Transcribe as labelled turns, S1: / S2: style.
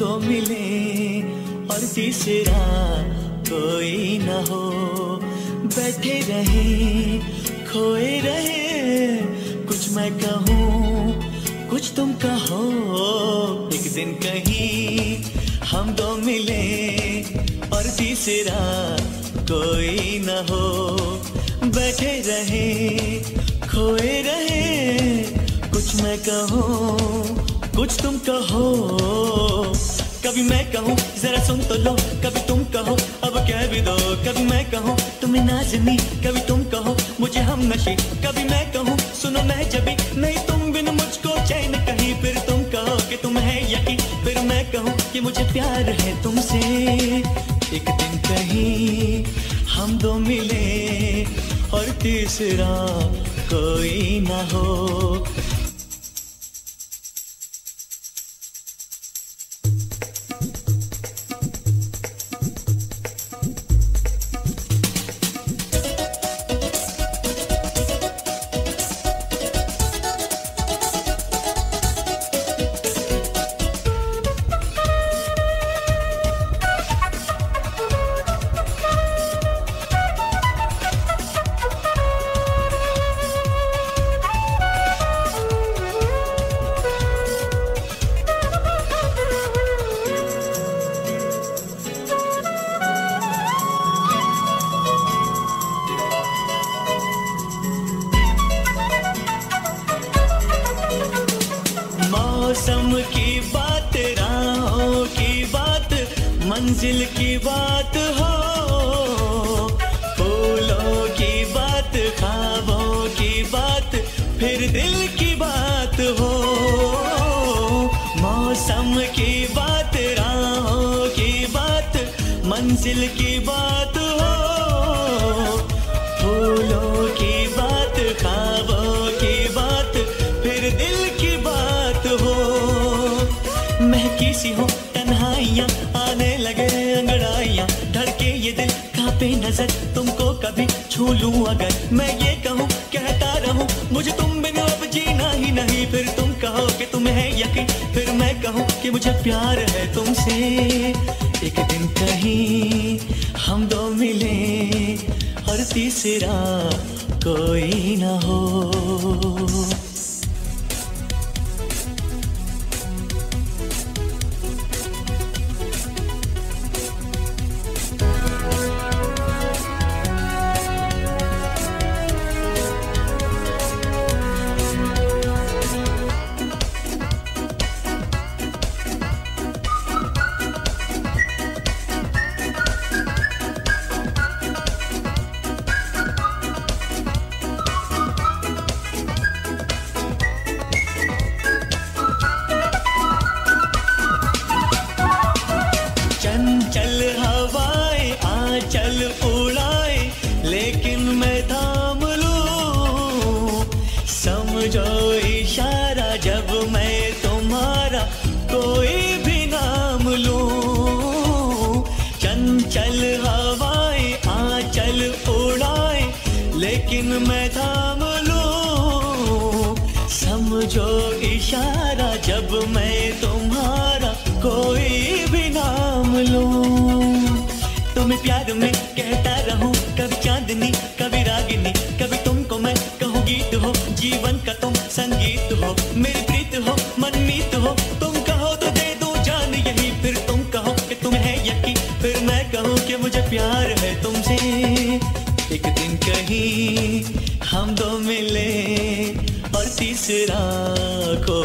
S1: दो मिले और तीसरा कोई न हो। बैठे रहे, खोए रहे, कुछ मैं कहूँ, कुछ तुम कहो। एक दिन कहीं हम दो मिले और तीसरा कोई न हो। बैठे रहे, खोए रहे, कुछ मैं कहूँ कुछ तुम कहो। कभी मैं कहूँ, जरा सुन तो लो। कभी तुम कहो, अब कह भी दो। कभी मैं कहूँ तुम्हें नाजनी। कभी तुम कहो, मुझे हम नशे। कभी मैं कहूँ, सुनो मैं जबी। नहीं, तुम बिन मुझको चैन कहीं। फिर तुम कहो कि तुम है यकीन। फिर मैं कहूँ कि मुझे प्यार है तुमसे। एक दिन कहीं हम दो मिले और तीसरा कोई ना हो। मौसम की बात, राहों की बात, मंजिल की बात हो। फूलों की बात ख्वाबों की बात, फिर दिल की बात हो। मौसम की बात, राहों की बात, मंजिल की बात हो। फूलों की बात ख्वाबों कांपे नज़र तुमको कभी छू लूँ अगर। मैं ये कहूँ, कहता रहूँ, मुझे तुम बिन अब जीना ही नहीं। फिर तुम कहो कि तुम्हें है यकीन। फिर मैं कहूँ कि मुझे प्यार है तुमसे। एक दिन कहीं हम दो मिले और तीसरा कोई ना हो। चंचल हवाएँ, आंचल उड़ाए, लेकिन मैं थाम लूँ। समझो इशारा, जब मैं तुम्हारा कोई भी नाम लूँ। चंचल हवाएँ, आंचल उड़ाए, लेकिन मैं थाम लूँ। समझो इशारा, जब मैं नाम लूँ तुम्हें प्यार में कहता रहूँ, कभी चांदनी, कभी रागिनी, कभी तुमको मैं कहूँ गीत हो, जीवन का तुम संगीत हो, मेरी प्रीत हो मनमीत हो, तुम कहो तो दे दो जान, यही फिर तुम कहो कि तुम है यकीन फिर मैं कहूँ कि मुझे प्यार है तुमसे। एक दिन कहीं हम दो मिले और तीसरा हो